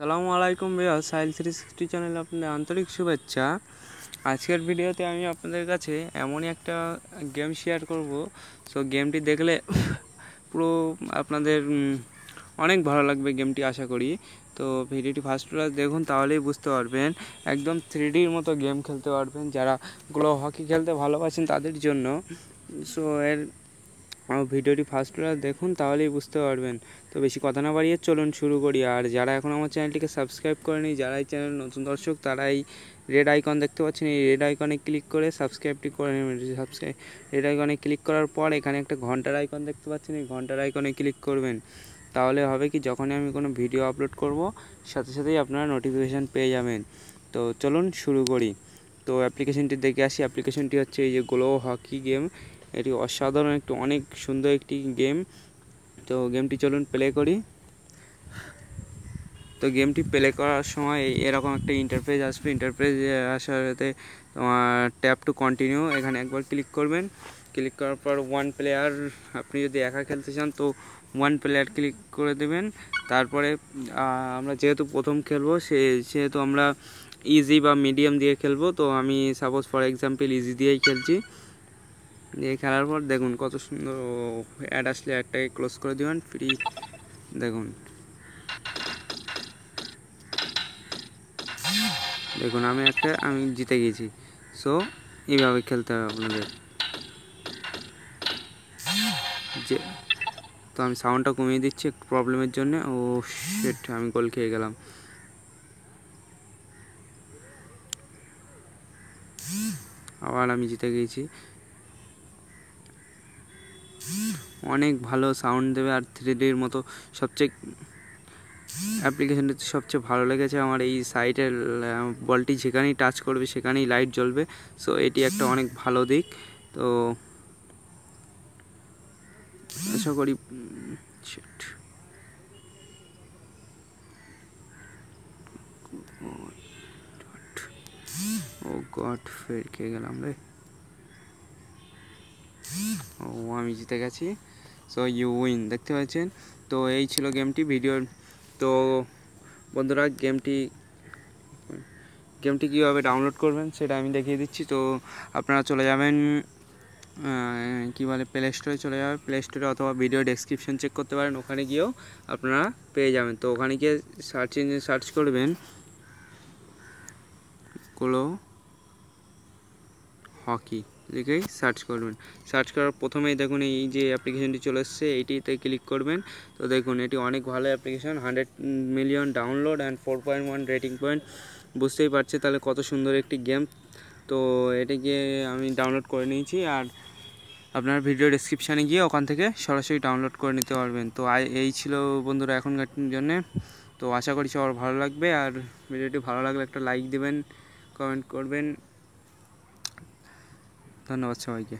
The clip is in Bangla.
সালামু আলাইকুম ভাইয়া সাইল থ্রি সিক্সটি চ্যানেলে আপনাদের আন্তরিক শুভেচ্ছা। আজকের ভিডিওতে আমি আপনাদের কাছে এমনই একটা গেম শেয়ার করব। সো গেমটি দেখলে পুরো আপনাদের অনেক ভালো লাগবে গেমটি আশা করি। তো ভিডিওটি ফার্স্ট ক্লাস দেখুন, তাহলেই বুঝতে পারবেন। একদম থ্রিডির মতো গেম খেলতে পারবেন। যারা গ্লো হকি খেলতে ভালোবাসেন তাদের জন্য। সো এর আমার ভিডিওটি ফার্স্ট ক্লাস দেখুন, তাহলেই বুঝতে পারবেন। তো বেশি কথা না বাড়িয়ে চলুন শুরু করি। আর যারা এখন আমার চ্যানেলটিকে সাবস্ক্রাইব করেনি, যারা এই চ্যানেল নতুন দর্শক, তারা এই রেড আইকন দেখতে পাচ্ছেন। এই রেড আইকনে ক্লিক করে সাবস্ক্রাইবটি করে নেবেন। সাবস্ক্রাইব রেড আইকনে ক্লিক করার পর এখানে একটা ঘণ্টার আইকন দেখতে পাচ্ছেন। এই ঘণ্টার আইকনে ক্লিক করবেন। তাহলে হবে কি, যখনই আমি কোনো ভিডিও আপলোড করব, সাথে সাথেই আপনারা নোটিফিকেশান পেয়ে যাবেন। তো চলুন শুরু করি। তো অ্যাপ্লিকেশনটি দেখে আসি। অ্যাপ্লিকেশনটি হচ্ছে এই যে গ্লো হকি গেম এটি অসাধারণ একটি, অনেক সুন্দর একটি গেম তো গেমটি চলুন প্লে করি। তো গেমটি প্লে করার সময় এরকম একটা ইন্টারফেস আসবে। ইন্টারফেস আসার সাথে তোমার ট্যাপ টু কন্টিনিউ এখানে একবার ক্লিক করবেন। ক্লিক করার পর ওয়ান প্লেয়ার আপনি যদি একা খেলতে চান তো ওয়ান প্লেয়ার ক্লিক করে দেবেন। তারপরে আমরা যেহেতু প্রথম খেলব, সে, সেহেতু আমরা ইজি বা মিডিয়াম দিয়ে খেলব। তো আমি সাপোজ ফর এক্সাম্পল ইজি দিয়েই খেলছি। দিয়ে খেলার পর দেখুন কত সুন্দর অ্যাড আসলে একটাকে ক্লোজ করে দিবেন ফ্রি দেখুন। দেখুন, আমি একটা, আমি জিতে গেছি। সো এইভাবে খেলতে হবে আপনাদের। যে, তো আমি সাউন্ডটা কমিয়ে দিচ্ছি প্রবলেমের জন্য। ও সেট আমি গোল খেয়ে গেলাম। আবার আমি জিতে গিয়েছি অনেক ভালো সাউন্ড দেবে আর থ্রি ডির মতো সবচেয়ে অ্যাপ্লিকেশনটিতে সবচেয়ে ভালো লেগেছে। আমার এই সাইটের বলটি যেখানেই টাচ করবে, সেখানেই লাইট জ্বলবে। সো এটি একটা অনেক ভালো দিক। তো, আশা করি ও গড ফের খেয়ে গেলাম রে। ও, আমি জিতে গেছি। সো ইউ উইন দেখতে পাচ্ছেন? তো এই ছিল গেমটি ভিডিও তো বন্ধুরা, গেমটি গেমটি কীভাবে ডাউনলোড করবেন সেটা আমি দেখিয়ে দিচ্ছি। তো আপনারা চলে যাবেন কী বলে প্লে স্টোরে চলে যাবে প্লে স্টোরে অথবা ভিডিও ডেসক্রিপশন চেক করতে পারেন। ওখানে গিয়েও আপনারা পেয়ে যাবেন। তো ওখানে গিয়ে সার্চ ইঞ্জিন সার্চ করবেন। গুলো হকি লিখেই সার্চ করবেন। সার্চ করার প্রথমেই দেখুন এই যে অ্যাপ্লিকেশনটি চলে এসছে, এইটিতে ক্লিক করবেন। তো দেখুন, এটি অনেক ভালো application hundred million download and four point one rating point বুঝতেই পারছে তাহলে কত সুন্দর একটি গেম তো এটিকে আমি ডাউনলোড করে নিয়েছি আর আপনার ভিডিও ডেসক্রিপশানে গিয়ে ওখান থেকে সরাসরি ডাউনলোড করে নিতে পারবেন। তো এই ছিল বন্ধুরা এখনকার জন্যে। তো আশা করি সবার ভালো লাগবে আর ভিডিওটি ভালো লাগলে একটা লাইক দেবেন কমেন্ট করবেন। ধন্যবাদ সবাইকে।